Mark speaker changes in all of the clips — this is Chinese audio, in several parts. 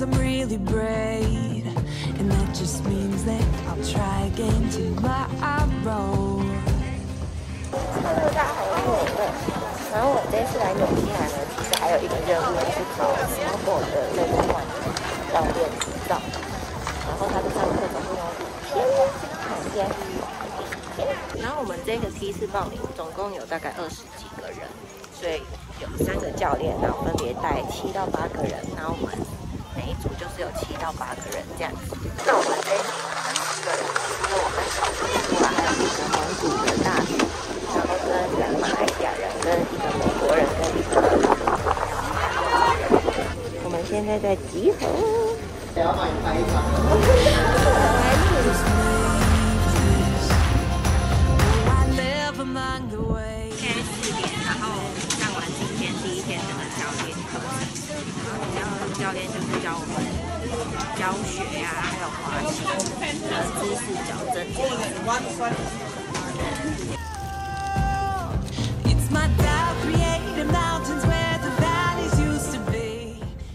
Speaker 1: times I'm really brave, and that just means that I'll try again tomorrow.
Speaker 2: 大家好，我是美乐。然后我这次来纽西兰呢，其实还有一个任务是考 snowboard 的 level one 教练执照。然后他的上课总共有五天，那今天。然后我们这个梯次报名总共有大概二十几个人，所以有三个教练，然后分别带七到八个人，然后我们是有七到八个人这样子。那我们这一组呢，十个人，因为我们少数之外还有一个蒙古的大学。然后跟两个马来西亚人，跟一个美国人，跟一个我们现在在集合。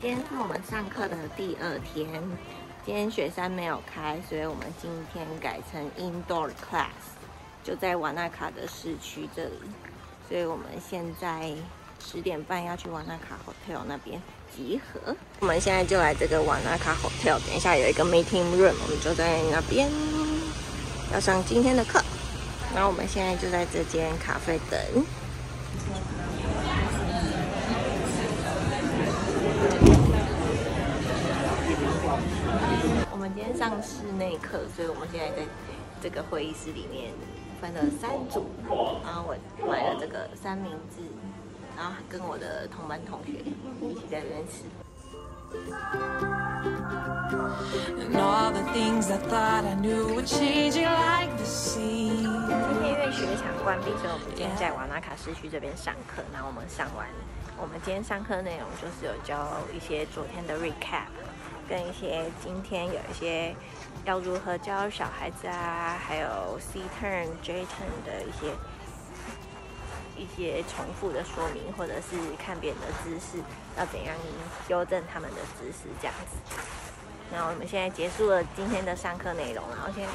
Speaker 2: 今天是我们上课的第二天，今天雪山没有开，所以我们今天改成 indoor class，就在瓦纳卡的市区这里。所以我们现在十点半要去瓦纳卡 hotel 那边集合。我们现在就来这个瓦纳卡 hotel，等一下有一个 meeting room，我们就在那边要上今天的课。然后我们现在就在这间咖啡等。我们今天上室内课，所以我们现在在这个会议室里面分了三组，然后我买了这个三明治，然后跟我的同班同学一起在这边吃。今天因为雪场关闭，所以我们今天在瓦纳卡市区这边上课。那我们上完，我们今天上课内容就是有教一些昨天的 recap，跟一些今天有一些要如何教小孩子啊，还有 C turn、J turn 的一些一些重复的说明，或者是看别人的姿势要怎样纠正他们的姿势这样子。那我们现在结束了今天的上课内容，然后现在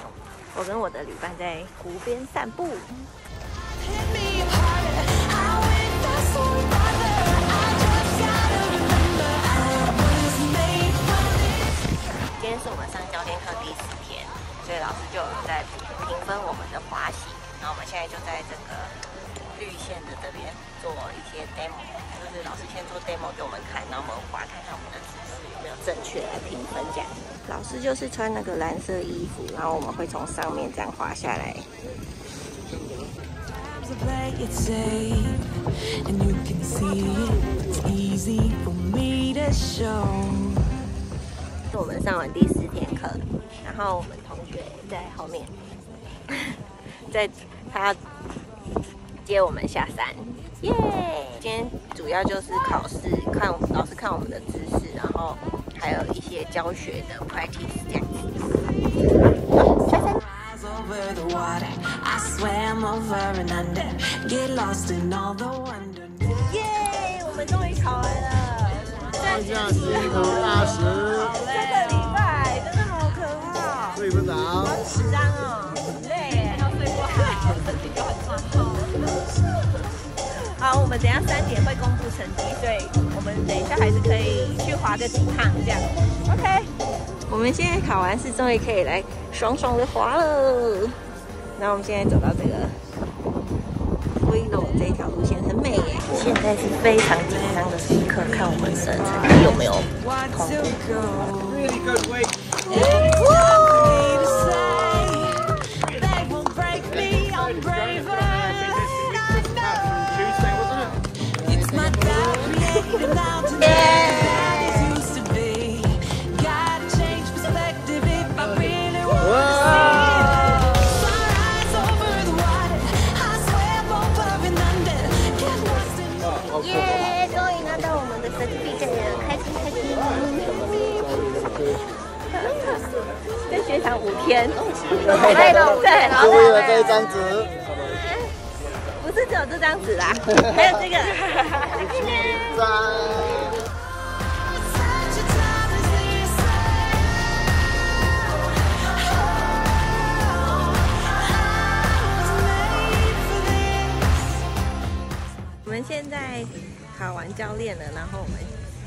Speaker 2: 我跟我的旅伴在湖边散步。然后我们滑看看我们的姿势有没有正确来评分这样。老师就是穿那个蓝色衣服，然后我们会从上面这样滑下来。是我们上完第四天课，然后我们同学在后面，在他接我们下山，耶！今天主要就是考试，看老师看我们的知识，然后还有一些教学的 practice 这样子。耶！我们终于考完了，好像是一头大石。们等一下三点会公布成绩，所以我们等一下还是可以去滑个几趟这样。OK，我们现在考完试，终于可以来爽爽的滑了。那我们现在走到这个这条路线很美耶。现在是非常紧张的时刻，看我们的成绩有没有
Speaker 1: What
Speaker 2: 通
Speaker 3: 就为了这一张纸，
Speaker 2: 不是只有这张纸啦，还有这个。
Speaker 3: 赞。
Speaker 1: Such a time as this. I was made for this.
Speaker 2: 我们现在考完教练了，然后我们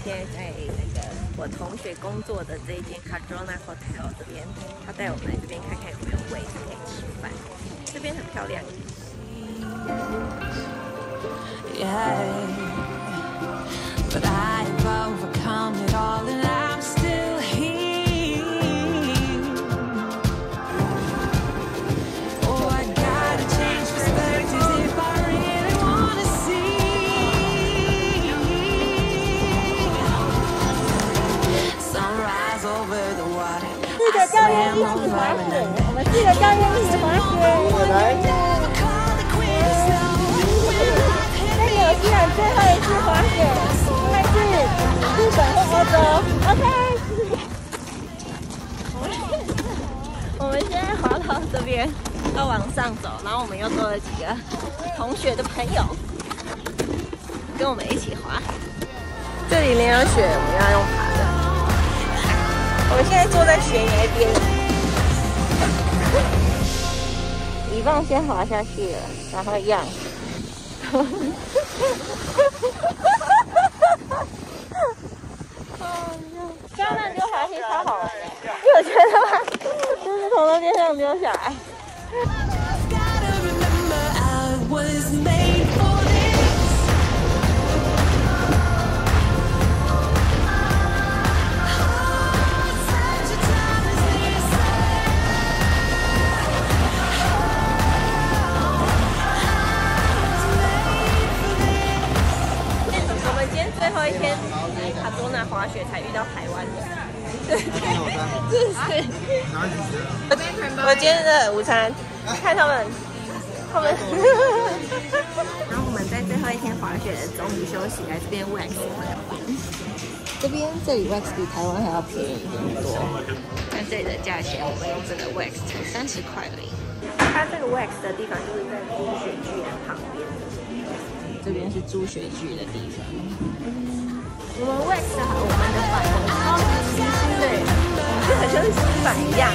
Speaker 2: 现在在那个我同学工作的这一间 Cardona Hotel 这边，他带我们来这边看看有没有位置可以吃饭。这边很漂亮，滑雪，我们四个教练一起滑雪。
Speaker 3: 来
Speaker 1: ，Never call it quits now. When life hit
Speaker 2: 在纽西兰最后一次滑雪，应该是日本。或欧洲。OK。我们现在滑到这边，要往上走，然后我们又多了几个同学的朋友，跟我们一起滑。这里没有雪，我们要用爬的。我们现在坐在悬崖边，一棒先滑下去了，然后一样。漂亮溜滑梯超好玩的，你有觉得吗？就是从那边上溜下来。今天最后一天来卡多纳滑雪才遇到台湾人。对对，是。我今天的午餐，看他们，他们。然后我们在最后一天滑雪的中午休息，来这边 Wax 玩。这边这里 Wax 比台湾还要便宜很多。看这里的价钱，我们用这个 Wax 才三十块而已。它这个 Wax 的地方就是在冰雪剧的旁边，这边是租雪具的地方。我们为什么，我们的板超级新的，这好像是新版一样。